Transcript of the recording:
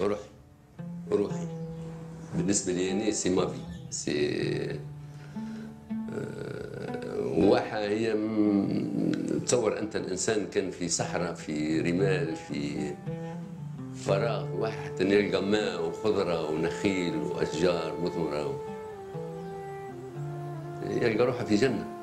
روحي. روحي. بالنسبة لي أنا سي ما في سي واحة هي تصور أنت الإنسان كان في صحراء في رمال في فراغ. واحد حتى يلقى ماء وخضرة ونخيل وأشجار مثمرة يلقى روحه في جنة.